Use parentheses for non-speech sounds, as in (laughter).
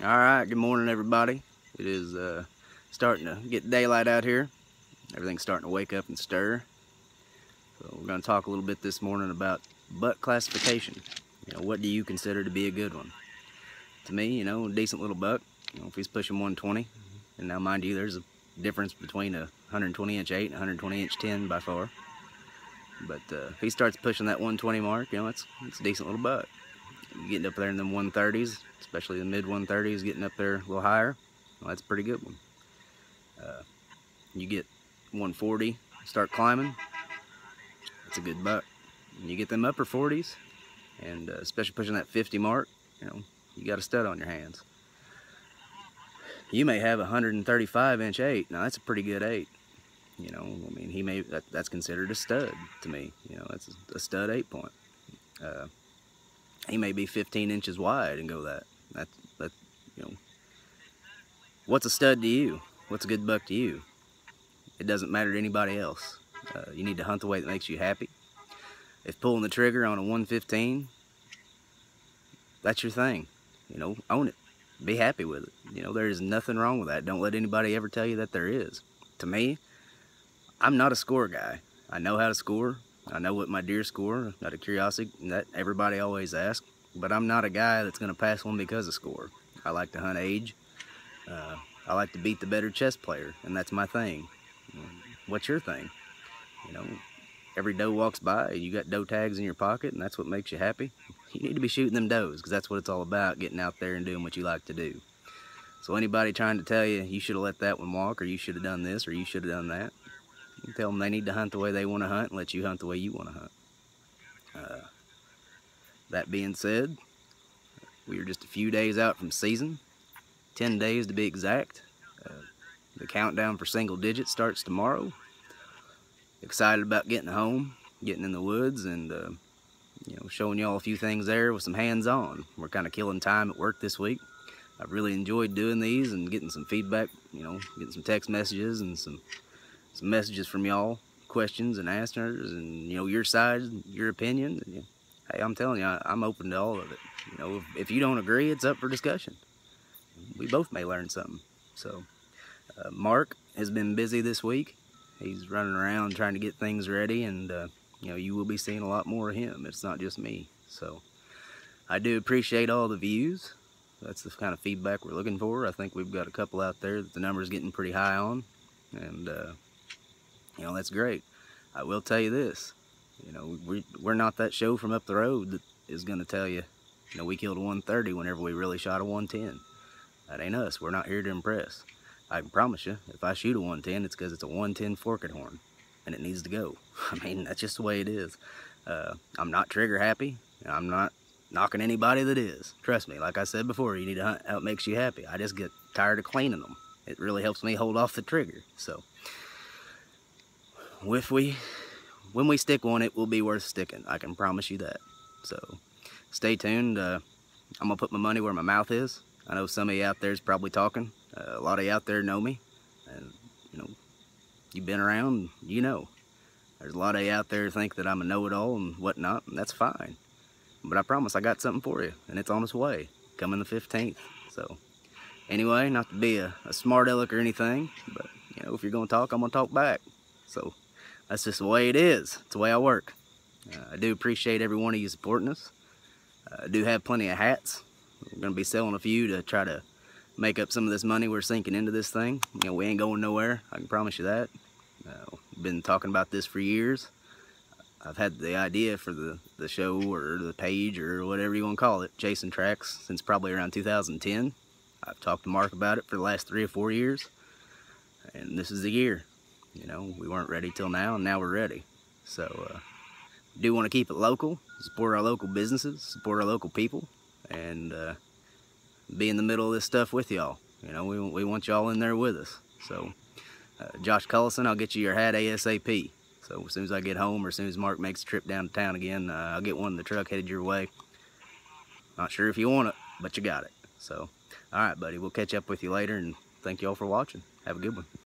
All right, good morning, everybody. It is uh, starting to get daylight out here. Everything's starting to wake up and stir. So we're going to talk a little bit this morning about buck classification. You know, what do you consider to be a good one? To me, you know, a decent little buck. You know, if he's pushing 120, and now mind you, there's a difference between a 120 inch 8 and 120 inch 10 by far. But uh, if he starts pushing that 120 mark, you know, it's, it's a decent little buck getting up there in them 130s, especially the mid 130s, getting up there a little higher. Well, that's a pretty good one. Uh, you get 140, start climbing, that's a good buck. And you get them upper 40s, and uh, especially pushing that 50 mark, you know, you got a stud on your hands. You may have a 135 inch 8. Now that's a pretty good 8. You know, I mean, he may, that, that's considered a stud to me. You know, that's a, a stud 8 point. Uh, he may be 15 inches wide and go that. That's, that, you know, what's a stud to you? What's a good buck to you? It doesn't matter to anybody else. Uh, you need to hunt the way that makes you happy. If pulling the trigger on a 115, that's your thing. You know, own it. Be happy with it. You know, there is nothing wrong with that. Don't let anybody ever tell you that there is. To me, I'm not a score guy. I know how to score. I know what my deer score, out of curiosity, that everybody always asks, but I'm not a guy that's going to pass one because of score. I like to hunt age. Uh, I like to beat the better chess player, and that's my thing. What's your thing? You know, every doe walks by, you got doe tags in your pocket, and that's what makes you happy. You need to be shooting them does, because that's what it's all about, getting out there and doing what you like to do. So anybody trying to tell you, you should have let that one walk, or you should have done this, or you should have done that, you tell them they need to hunt the way they want to hunt and let you hunt the way you want to hunt. Uh, that being said, we are just a few days out from season, 10 days to be exact. Uh, the countdown for single digits starts tomorrow. Excited about getting home, getting in the woods, and uh, you know, showing y'all a few things there with some hands-on. We're kind of killing time at work this week. I've really enjoyed doing these and getting some feedback, you know, getting some text messages and some some messages from y'all, questions and answers, and you know your side, your opinion. And, hey, I'm telling you, I, am open to all of it. You know, if, if, you don't agree, it's up for discussion. We both may learn something. So, uh, Mark has been busy this week. He's running around trying to get things ready, and uh, you know you will be seeing a lot more of him. It's not just me. So, I do appreciate all the views. That's the kind of feedback we're looking for. I think we've got a couple out there that the number's getting pretty high on, and uh, you know, that's great. I will tell you this, you know, we, we're not that show from up the road that is going to tell you, you know, we killed a 130 whenever we really shot a 110. That ain't us. We're not here to impress. I can promise you, if I shoot a 110, it's because it's a 110 forked horn, and it needs to go. (laughs) I mean, that's just the way it is. Uh, I'm not trigger happy. I'm not knocking anybody that is. Trust me, like I said before, you need to hunt it makes you happy. I just get tired of cleaning them. It really helps me hold off the trigger. So, if we when we stick one it will be worth sticking. I can promise you that. So stay tuned uh, i'm gonna put my money where my mouth is. I know some of you out there is probably talking. Uh, a lot of you out there know me. And you know you've been around you know. There's a lot of you out there think that i'm a know-it-all and whatnot and that's fine. But i promise i got something for you and it's on its way coming the 15th so anyway not to be a, a smart aleck or anything but you know if you're gonna talk i'm gonna talk back. So that's just the way it is. It's the way I work. Uh, I do appreciate every one of you supporting us. Uh, I do have plenty of hats. We're going to be selling a few to try to make up some of this money we're sinking into this thing. You know, we ain't going nowhere. I can promise you that. Uh, been talking about this for years. I've had the idea for the, the show or the page or whatever you want to call it, Chasing Tracks, since probably around 2010. I've talked to Mark about it for the last three or four years. And this is the year. You know, we weren't ready till now, and now we're ready. So, uh, do want to keep it local, support our local businesses, support our local people, and uh, be in the middle of this stuff with y'all. You know, we, we want y'all in there with us. So, uh, Josh Cullison, I'll get you your hat ASAP. So as soon as I get home or as soon as Mark makes a trip down to town again, uh, I'll get one in the truck headed your way. Not sure if you want it, but you got it. So, all right, buddy, we'll catch up with you later, and thank you all for watching. Have a good one.